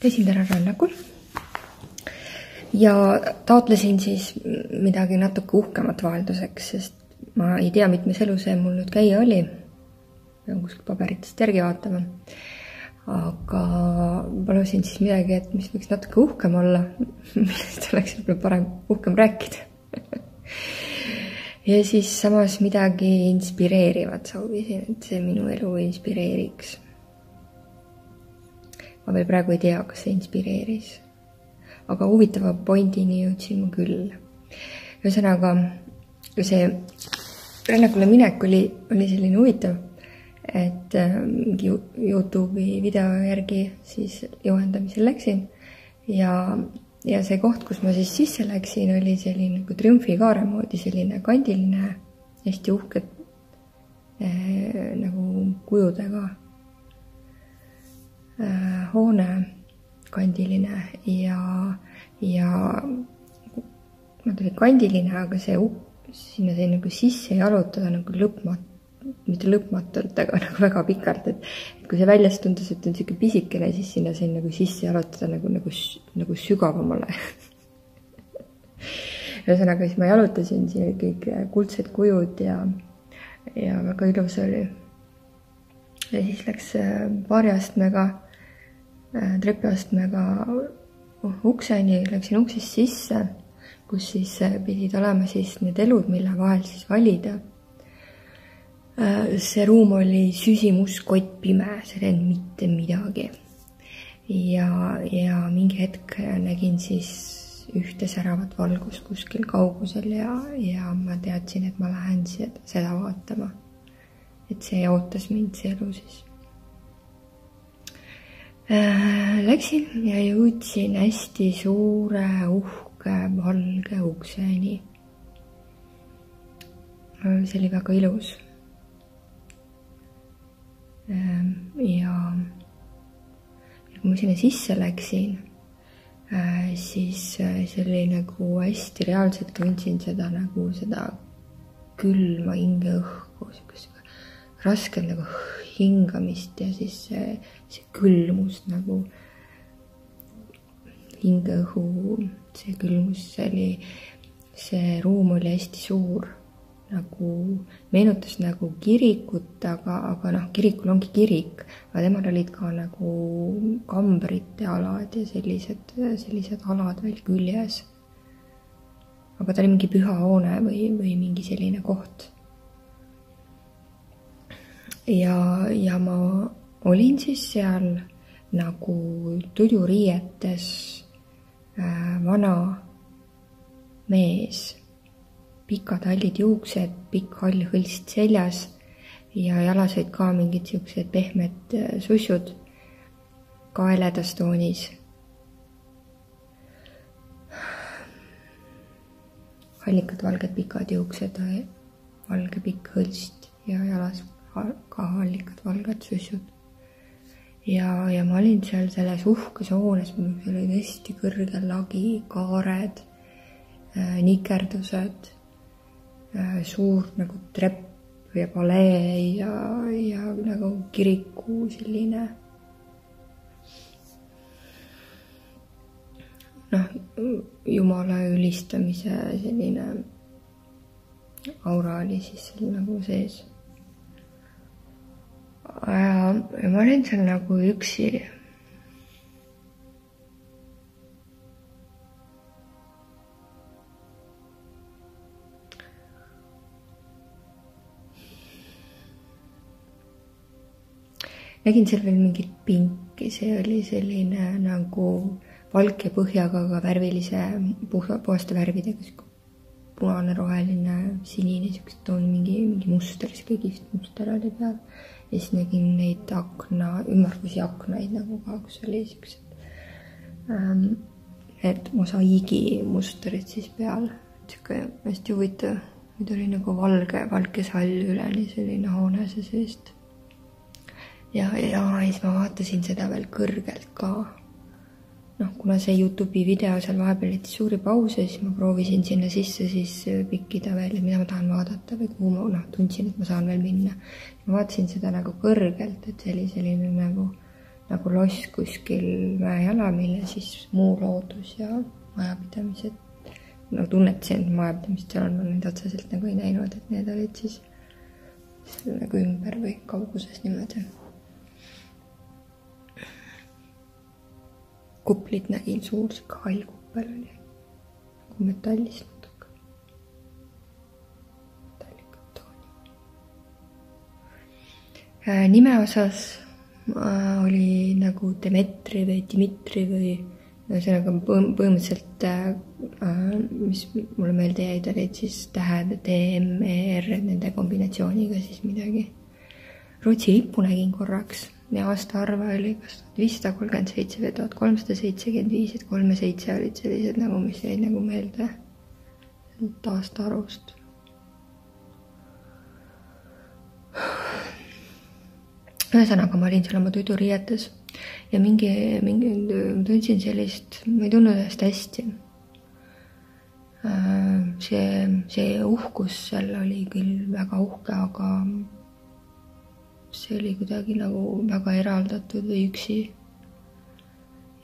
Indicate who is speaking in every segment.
Speaker 1: käisin täna rännakul ja taotlesin siis midagi natuke uhkemat vahelduseks, sest ma ei tea, mitmes elu see mul nüüd käia oli. pean kuskilt paberitest järgi vaatama. aga palusin siis midagi, et mis võiks natuke uhkem olla, millest oleks võib-olla parem, uhkem rääkida ja siis samas midagi inspireerivat soovisin, et see minu elu inspireeriks. Ma veel praegu ei tea, kas see inspireeris. aga huvitava pointini jõudsin ma küll. ühesõnaga, see rännakule minek oli, oli selline huvitav, et mingi Youtube'i video järgi siis juhendamisel läksin ja ja see koht, kus ma siis sisse läksin, oli selline nagu triumfikaare moodi selline kandiline, hästi uhke äh, nagu kujudega äh, hoone, kandiline ja, ja nad olid kandiline, aga see, sinna sai nagu sisse jalutada nagu lõpmatu mitte lõpmatult, aga nagu väga pikalt, et, et kui see väljast tundus, et on niisugune pisikene, siis sinna sai nagu sisse jalutada nagu, nagu, nagu sügavamale ühesõnaga, siis ma jalutasin siin kõik kuldsed kujud ja, ja väga ilus oli. ja siis läks paari astmega, äh, trepiastmega ukseni, läksin uksest sisse, kus siis äh, pidid olema siis need elud, mille vahel siis valida Äh, see ruum oli süsimust, kottpime, seal ei olnud mitte midagi. ja, ja mingi hetk nägin siis ühte säravat valgust kuskil kaugusel ja, ja ma teadsin, et ma lähen seda vaatama. et see ootas mind, see elu siis. Äh, läksin ja jõudsin hästi suure, uhke, valge ukseni. See oli väga ilus ja, ja kui ma sinna sisse läksin, äh, siis äh, see oli nagu hästi reaalselt tundsin seda nagu seda külma hingeõhku, siukest rasket nagu hingamist ja siis see, see külmus nagu hingeõhu, see külmus, see oli, see ruum oli hästi suur nagu meenutas nagu kirikut, aga, aga noh, kirikul ongi kirik, aga temal olid ka nagu kambrite alad ja sellised, sellised alad veel küljes. aga ta oli mingi püha hoone või, või mingi selline koht. Ja, ja ma olin siis seal nagu tuduriietes äh, vana mees pikad hallid juuksed, pikk hall hõlst seljas ja jalas olid ka mingid siuksed pehmed äh, sussud, ka heledas toonis. hallikad valged pikad juuksed, valge pikk hõlst ja jalas ka hallikad valged sussud. ja, ja ma olin seal selles uhkes hoones, seal olid hästi kõrgel lagi, kaared, äh, nikerdused Äh, suur nagu trepp ja palee ja, ja nagu kiriku selline noh, jumala ülistamise selline aura oli siis seal nagu sees. Ma olin seal nagu üksi nägin seal veel mingit pinki, see oli selline nagu valge põhjaga, aga värvilise puha, puhaste värvidega, sihuke punane, roheline, sinine, siuksed toon mingi, mingi muster, sihuke kihvt muster oli peal. Ja siis nägin neid akna, ümmargusi aknaid nagu ka, kus oli siuksed ähm, need mosaiigi mustrid siis peal, sihuke hästi huvitav. nüüd oli nagu valge, valge sall üleni selline hoone seest ja, ja siis ma vaatasin seda veel kõrgelt ka. Noh, kuna see Youtube'i video seal vahepeal jättis suuri pause, siis ma proovisin sinna sisse siis pikkida veel, et mida ma tahan vaadata või kuhu ma noh, tundsin, et ma saan veel minna. ma vaatasin seda nagu kõrgelt, et see oli selline nagu nagu loss kuskil mäejalamil ja siis muu loodus ja majapidamised. no tunnetasin, et majapidamist seal on, ma neid otseselt nagu ei näinud, et need olid siis seal nagu ümber või kauguses niimoodi. Kuplit nägin, suur sihuke hall kuppel oli, nagu metallist natuke. metallikat tooni. Nime osas oli nagu Demetri või Dmitri või ühesõnaga põhimõtteliselt, mis mulle meelde jäid, olid siis tähed D, M, E, R, nende kombinatsiooniga siis midagi. Rootsi lippu nägin korraks ja aastaarve oli kas viissada kolmkümmend seitse või tuhat kolmsada seitsekümmend viis, et kolm ja seitse olid sellised nagu, mis jäid nagu meelde aastaarvust. ühesõnaga, ma olin seal oma tuduriietes ja mingi, mingi, tundsin sellist, ma ei tundnud ennast hästi. Äh, see, see uhkus seal oli küll väga uhke, aga see oli kuidagi nagu väga eraldatud või üksi.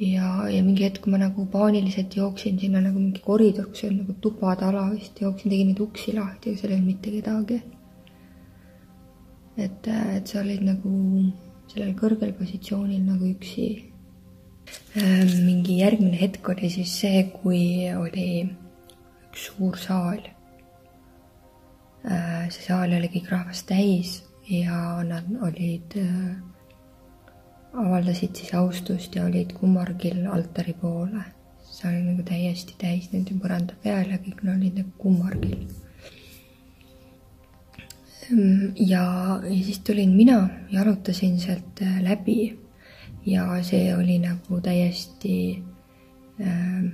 Speaker 1: ja, ja mingi hetk ma nagu paaniliselt jooksin sinna nagu mingi koridor, kus oli nagu tubade-ala vist, jooksin, tegin neid uksi lahti, aga seal ei olnud mitte kedagi. et, et sa olid nagu sellel kõrgel positsioonil nagu üksi. Äh, mingi järgmine hetk oli siis see, kui oli üks suur saal. Äh, see saal oli kõik rahvast täis ja nad olid, äh, avaldasid siis austust ja olid kummargil altari poole. see oli nagu täiesti täis nende põranda peal ja kõik nad olid nagu kummargil Ehm, ja, ja siis tulin mina, jalutasin sealt äh, läbi ja see oli nagu täiesti ähm,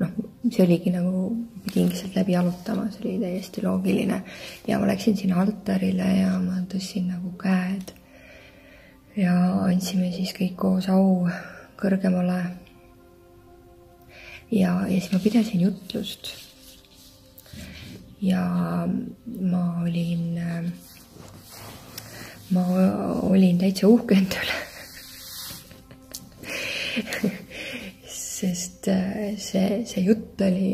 Speaker 1: noh, see oligi nagu, pidingi sealt läbi jalutama, see oli täiesti loogiline. ja ma läksin sinna altarile ja ma tõstsin nagu käed ja andsime siis kõik koos au kõrgemale. ja, ja siis ma pidasin jutlust ja ma olin, ma olin täitsa uhke enda üle sest äh, see, see jutt oli,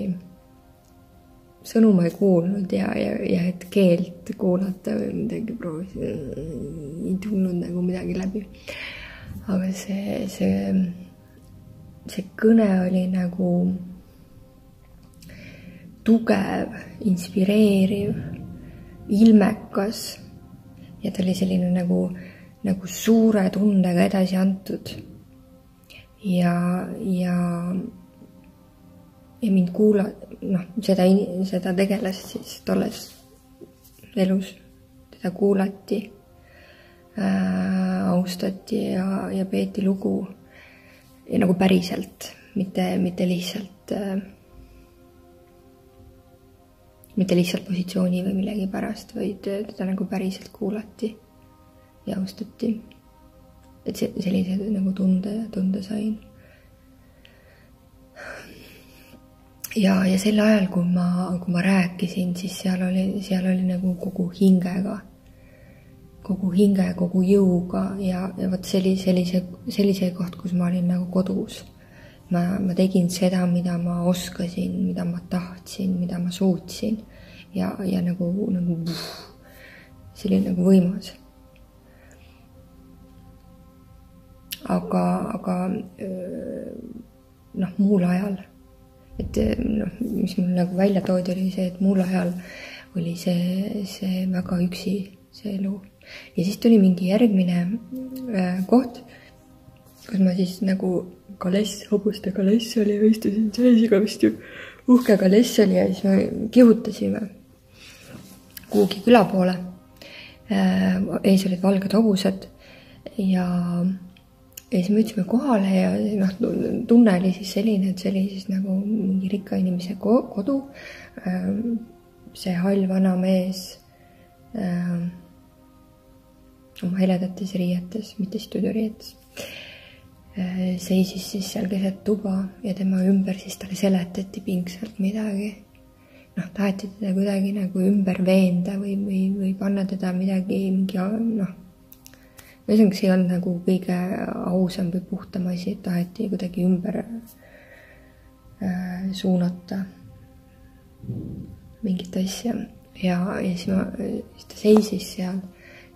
Speaker 1: sõnu ma ei kuulnud ja, ja, ja et keelt kuulata või midagi proovisin, ei tulnud nagu midagi läbi. aga see, see, see kõne oli nagu tugev, inspireeriv, ilmekas ja ta oli selline nagu, nagu suure tundega edasi antud. Ja, ja, ja mind kuula-, noh, seda, seda tegelast siis tolles elus, teda kuulati äh,, austati ja, ja peeti lugu ja nagu päriselt, mitte, mitte lihtsalt äh, mitte lihtsalt positsiooni või millegi pärast, vaid teda nagu päriselt kuulati ja austati. Et sellise nagu tunde, tunde sain. ja, ja sel ajal, kui ma, kui ma rääkisin, siis seal oli, seal oli nagu kogu hingega, kogu hinge, kogu jõuga ja, ja vot oli sellise, sellise koht, kus ma olin nagu kodus ma, ma tegin seda, mida ma oskasin, mida ma tahtsin, mida ma suutsin. ja, ja nagu, nagu see oli nagu võimas. Aga, aga noh, muul ajal, et noh, mis mul nagu välja toodi, oli see, et muul ajal oli see, see väga üksi, see elu. ja siis tuli mingi järgmine äh, koht, kus ma siis nagu kaless, hobuste kaless oli ja istusin sees igavesti uhke kaless oli ja siis me kihutasime kuhugi küla poole. Äh, ees olid valged hobused ja, ja siis me jõudsime kohale ja noh, tunne oli siis selline, et see oli siis nagu mingi rikka inimese kodu. Äh, see hall vana mees äh, oma heledates riietes, mitte stuudioriietes Äh, seisis siis seal keset tuba ja tema ümber siis talle seletati pingsalt midagi. noh, taheti teda kuidagi nagu ümber veenda või, või, või panna teda midagi, mingi noh, ühesõnaga, see ei olnud nagu kõige ausam või puhtam asi, et taheti kuidagi ümber äh, suunata mingit asja ja, ja siis ma, siis ta seisis seal,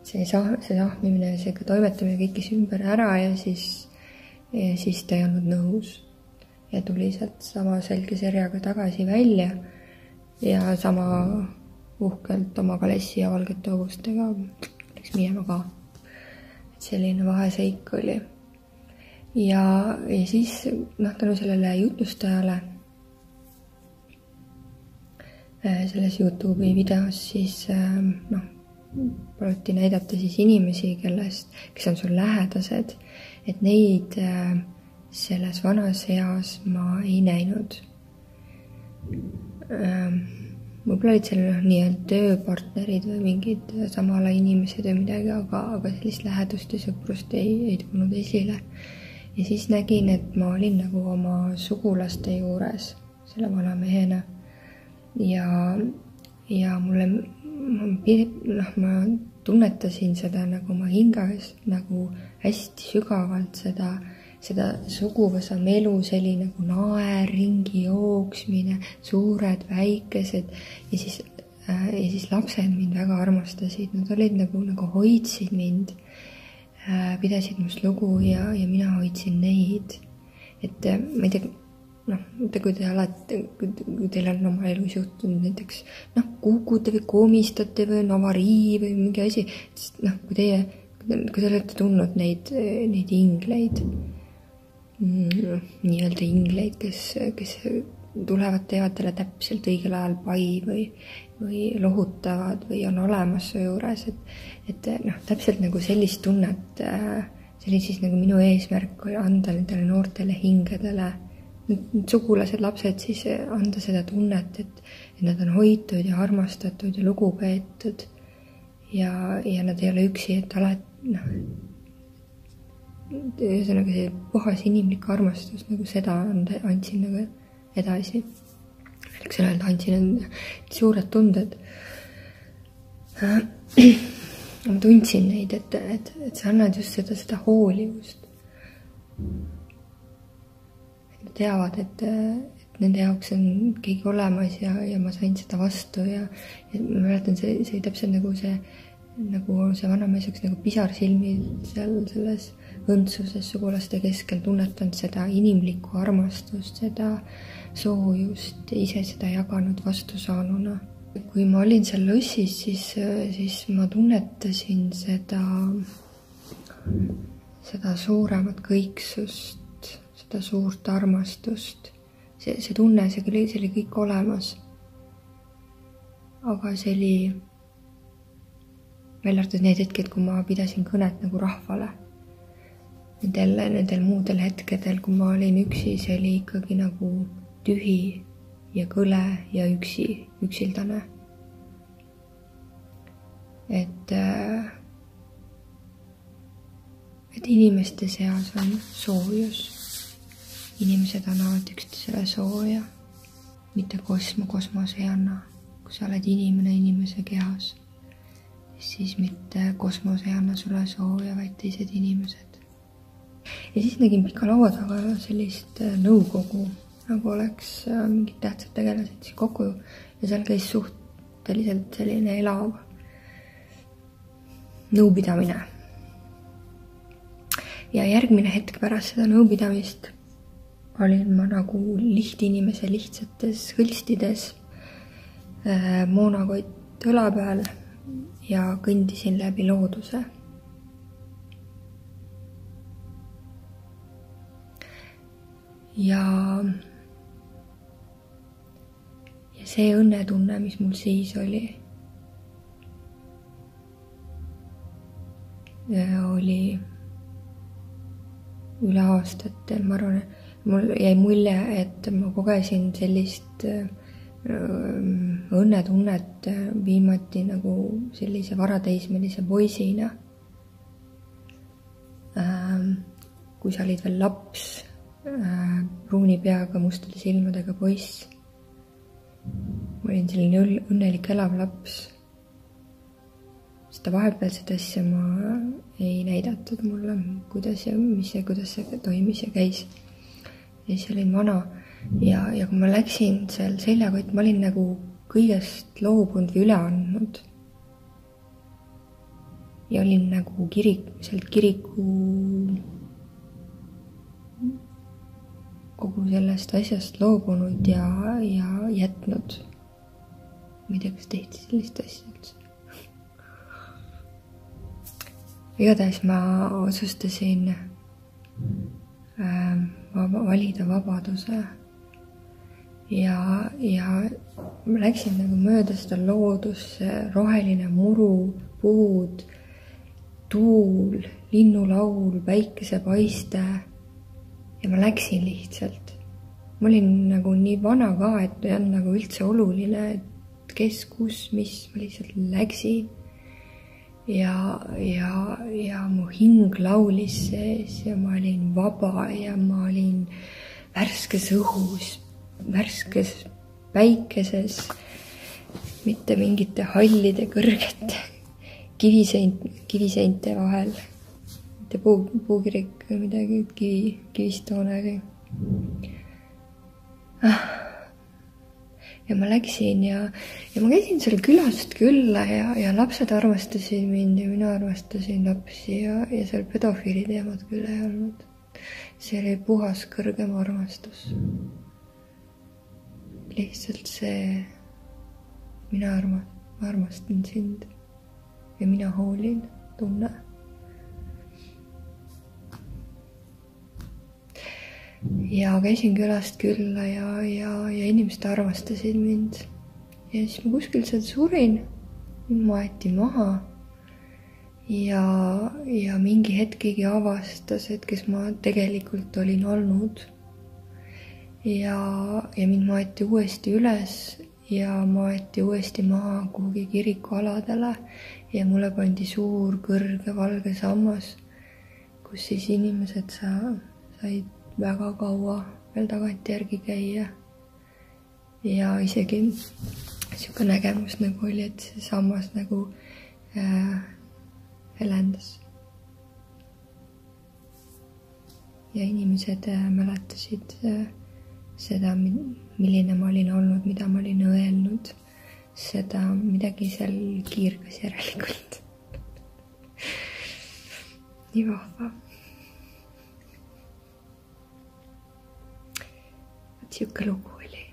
Speaker 1: see sah-, see sahmimine ja see toimetamine kõikis ümber ära ja siis, ja siis ta ei olnud nõus. ja tuli sealt sama selge serjaga tagasi välja ja sama uhkelt oma kalessi ja valgete hobustega läks minema ka. Selline vaheseik oli. ja, ja siis noh, tänu sellele jutlustajale Äh, selles Youtube'i videos siis ähm, noh, paluti näidata siis inimesi, kellest, kes on sul lähedased, et neid äh, selles vanas eas ma ei näinud. Võib-olla olid seal noh, nii-öelda tööpartnerid või mingid sama ala inimesed või midagi, aga, aga sellist lähedust ja sõprust ei, ei tulnud esile. ja siis nägin, et ma olin nagu oma sugulaste juures selle vana mehena ja, ja mulle, noh, ma tunnetasin seda nagu oma hinges nagu hästi sügavalt seda, seda suguvõsa melu, oli nagu naer, ringi jooksmine, suured, väikesed ja siis äh,, ja siis lapsed mind väga armastasid, nad olid nagu, nagu hoidsid mind äh,, pidasid must lugu ja, ja mina hoidsin neid. et äh, ma ei tea noh, te, kui te alati, kui teil on oma elus juhtunud näiteks noh, kukute või komistate või on avarii või mingi asi, siis noh, kui teie, kui te olete tundnud neid, neid ingleid mm,, nii-öelda ingleid, kes, kes tulevad, teevad teile täpselt õigel ajal pai või, või lohutavad või on olemas su juures, et, et noh, täpselt nagu sellist tunnet, see oli siis nagu minu eesmärk, anda nendele noortele hingedele sugulased, lapsed siis anda seda tunnet, et, et nad on hoitud ja armastatud ja lugupeetud. ja, ja nad ei ole üksi, et alati noh, ühesõnaga see puhas inimlik armastus nagu seda andsin nagu edasi. võiks öelda, andsin suured tunded. ma tundsin neid, et, et, et sa annad just seda, seda hoolivust teavad, et, et nende jaoks on keegi olemas ja, ja ma sain seda vastu ja, ja ma mäletan, see, see täpselt nagu see, nagu see vanamees oleks nagu pisar silmil seal selles õndsuses sugulaste keskel tunnetanud seda inimlikku armastust, seda soojust ise seda jaganud vastusaanuna. kui ma olin seal lossis, siis, siis ma tunnetasin seda, seda suuremat kõiksust seda suurt armastust. see, see tunne, see oli, see oli kõik olemas. aga see oli, välja arvatud need hetked, kui ma pidasin kõnet nagu rahvale. Nendel, nendel muudel hetkedel, kui ma olin üksi, see oli ikkagi nagu tühi ja kõle ja üksi, üksildane. et äh, et inimeste seas on soojus inimesed annavad üksteisele sooja, mitte kosmo, kosmos ei anna. kui sa oled inimene inimese kehas, siis mitte kosmos ei anna sulle sooja, vaid teised inimesed. Ja siis nägin pika laua taga sellist äh, nõukogu, nagu oleks äh, mingid tähtsad tegelased siis kokku ja seal käis suhteliselt selline elav nõupidamine. ja järgmine hetk pärast seda nõupidamist olin ma nagu lihtinimese lihtsates hõlstides, äh, moonakott õla peal ja kõndisin läbi looduse. Ja, ja see õnnetunne, mis mul siis oli, oli üle aastate, ma arvan, mul jäi mulje, et ma kogesin sellist õnnetunnet viimati nagu sellise varateismelise poisina. Kui sa olid veel laps, pruuni peaga, mustade silmadega poiss. ma olin selline õnnelik elav laps. seda vahepealset asja ma ei näidatud mulle, kuidas ja mis ja kuidas see toimis ja käis. ja siis olin vana ja, ja kui ma läksin seal seljakott, ma olin nagu kõigest loobunud või üle andnud. ja olin nagu kirik, sealt kiriku kogu sellest asjast loobunud ja, ja jätnud. ma ei tea, kas tehti sellist asja üldse. igatahes ma otsustasin äh, vaba, valida vabaduse. ja, ja ma läksin nagu mööda seda loodusse, roheline muru, puud, tuul, linnulaul, päikesepaiste ja ma läksin lihtsalt. ma olin nagu nii vana ka, et ei olnud nagu üldse oluline, et kes, kus, mis, ma lihtsalt läksin. ja, ja, ja mu hing laulis sees ja ma olin vaba ja ma olin värskes õhus, värskes päikeses, mitte mingite hallide kõrgete kiviseint, kiviseinte vahel mitte puu, puukirik või midagi, kivi, kivist toonegi ah.. ja ma läksin ja, ja ma käisin seal külast külla ja, ja lapsed armastasid mind ja mina armastasin lapsi ja, ja seal pedofiili teemat küll ei olnud. see oli puhas kõrgem armastus. lihtsalt see, mina arma-, armastan sind ja mina hoolin, tunne ja käisin külast külla ja, ja, ja inimesed armastasid mind. ja siis ma kuskil seal surin, mind maeti maha. ja, ja mingi hetk keegi avastas, et kes ma tegelikult olin olnud. ja, ja mind maeti uuesti üles ja maeti uuesti maha kuhugi kirikualadele ja mulle pandi suur kõrge valge sammas, kus siis inimesed sa, said väga kaua veel tagantjärgi käia. ja isegi sihuke nägemus nagu oli, et see sammas nagu äh, helendas. ja inimesed äh, mäletasid äh, seda, milline ma olin olnud, mida ma olin õelnud, seda midagi seal kiirgas järelikult nii vahva sihuke lugu oli.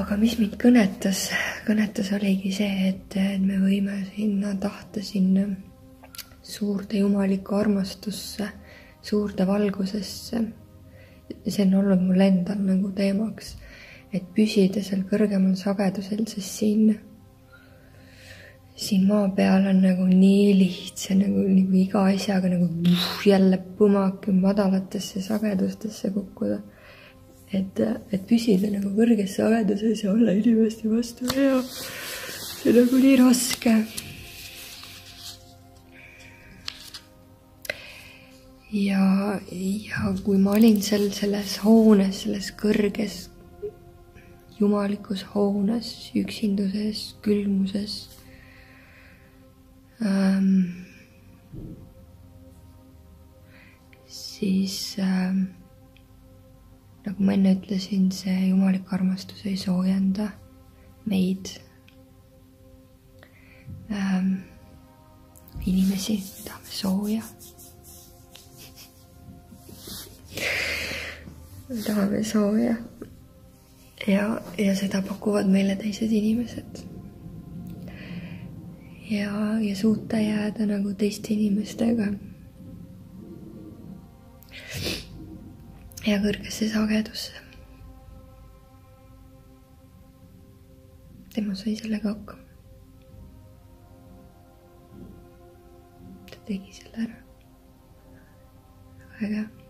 Speaker 1: aga mis mind kõnetas, kõnetas oligi see, et, et me võime sinna tahta sinna suurde jumalikku armastusse, suurde valgusesse. see on olnud mul endal nagu teemaks, et püsida seal kõrgemal sagedusel, sest siin siin maa peal on nagu nii lihtsa nagu, nagu iga asjaga nagu jälle põmake madalatesse sagedustesse kukkuda. et, et püsida nagu kõrges sageduses ja olla inimeste vastu hea, see on nagu nii raske. ja, ja kui ma olin seal selles hoones, selles kõrges jumalikus hoones, üksinduses, külmuses ähm,. siis ähm, nagu ma enne ütlesin, see jumalik armastus ei soojenda meid ähm,. inimesi, me tahame sooja me tahame sooja ja, ja seda pakuvad meile teised inimesed ja, ja suuta jääda nagu teiste inimestega. ja kõrgesse sagedusse. tema sai sellega hakkama. ta tegi selle ära. väga äge